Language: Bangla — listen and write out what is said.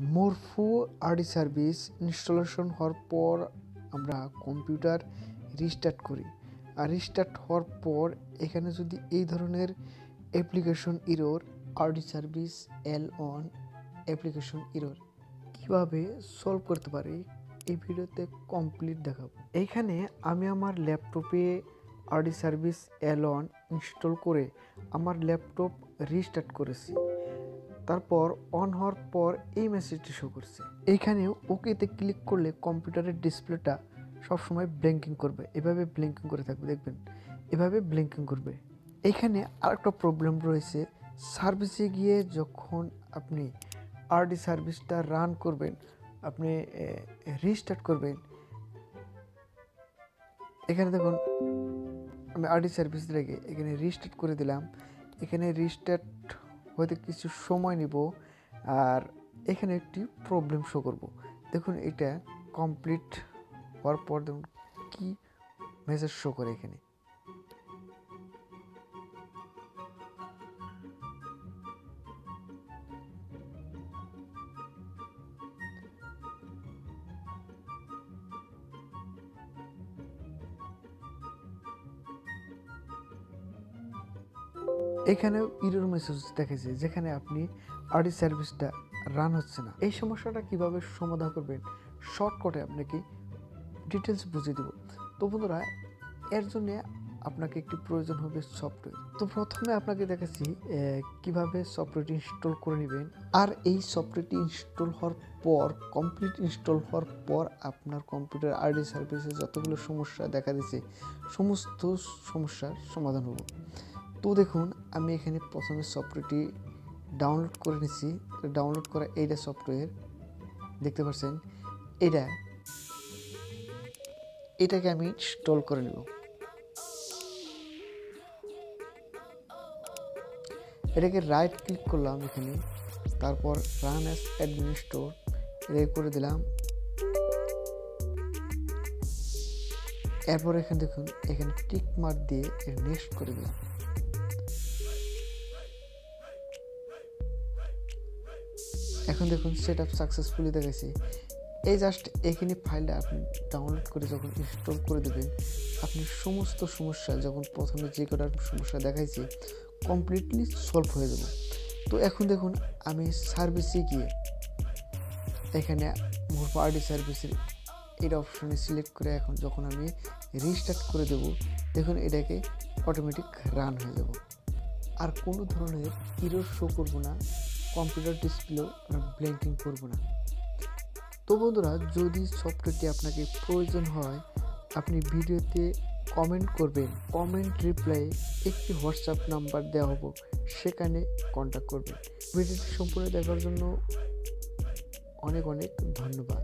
মোরফো আরডি সার্ভিস ইনস্টলেশন হওয়ার পর আমরা কম্পিউটার রিস্টার্ট করি। আর রিস্টার্ট হওয়ার পর এখানে যদি এই ধরনের application error RD service, L one application error কীভাবে সলভ করতে পারি, এই ভিডিওতে কমপ্লিট দেখাবো। এইখানে আমি আমার ল্যাপটপে RD service, L one install করে আমার ল্যাপটপ রিস্টার্ট করেছি। তারপর অন হওয়ার পর এই মেসেজটি শো করছে। এইখানে ওকেতে ক্লিক করলে কম্পিউটারের ডিসপ্লেটা সবসময় ব্লিঙ্কিং করবে। এভাবে ব্লিঙ্কিং করে থাকবে, দেখবেন। এভাবে ব্লিঙ্কিং করবে। এইখানে আরেকটা প্রবলেম রয়েছে। সার্ভিসে গিয়ে যখন আপনি আরডি সার্ভিসটা রান করবেন, আপনি রিস্টার্ট করবেন, এখানে দেখুন, আমি আরডি সার্ভিস রেখে এখানে রিস্টার্ট করে দিলাম। এখানে রিস্টার্ট হয়তো কিছু সময় নিব আর এখানে একটি প্রবলেম শো করব। দেখুন, এটা কমপ্লিট হওয়ার পর দেখুন কী মেসেজ শো করে এখানে। এখানেও ইরোর মেসেজ দেখেছে যেখানে আপনি আরডি সার্ভিসটা রান হচ্ছে না। এই সমস্যাটা কীভাবে সমাধান করবেন? শর্টকাটে আপনাকে ডিটেলস বুঝিয়ে দেব। তো বন্ধুরা, এর জন্য আপনাকে একটি প্রয়োজন হবে সফটওয়্যার তো প্রথমে আপনাকে দেখাচ্ছি কীভাবে সফটওয়্যারটি ইনস্টল করে নেবেন। আর এই সফটওয়্যারটি ইনস্টল হওয়ার পর কমপ্লিট ইনস্টল হওয়ার পর আপনার কম্পিউটার আরডি সার্ভিসে যতগুলো সমস্যা দেখা দিচ্ছে সমস্ত সমস্যার সমাধান হলো তো দেখুন, আমি এখানে প্রথমে সফটওয়্যারটি ডাউনলোড করে নিচ্ছি। ডাউনলোড করা এইটা সফটওয়্যার দেখতে পাচ্ছেন, এটা, এটাকে আমি ইনস্টল করে নেব। এটাকে রাইট ক্লিক করলাম এখানে, তারপর রান অ্যাস অ্যাডমিনিস্টোর এটা করে দিলাম। এরপর এখানে দেখুন, এখানে টিক মার্ক দিয়ে নেক্সট করে দিলাম। এখন দেখুন সেট আপ সাকসেসফুলি দেখাচ্ছে এই জাস্ট এখানে ফাইলটা আপনি ডাউনলোড করে যখন ইনস্টল করে দেবেন, আপনি সমস্ত সমস্যা যখন প্রথমে যে কটার সমস্যা দেখাইছি কমপ্লিটলি সলভ হয়ে যাবে। তো এখন দেখুন, আমি সার্ভিসে গিয়ে এখানে মোর পার্টি সার্ভিসের এটা অপশনে সিলেক্ট করে এখন যখন আমি রিস্টার্ট করে দেব, দেখুন এটাকে অটোমেটিক রান হয়ে যাব। আর কোনো ধরনের ইরোর শো করব না। কম্পিউটার ডিসপ্লেও ব্ল্যাঙ্কিং করব না। তো বন্ধুরা, যদি সফটওয়্যারটি আপনাকে প্রয়োজন হয়, আপনি ভিডিওতে কমেন্ট করবেন। কমেন্ট রিপ্লাই একটি হোয়াটসঅ্যাপ নাম্বার দেওয়া হব, সেখানে কন্ট্যাক্ট করবেন। ভিডিওটি সম্পূর্ণ দেখার জন্য অনেক অনেক ধন্যবাদ।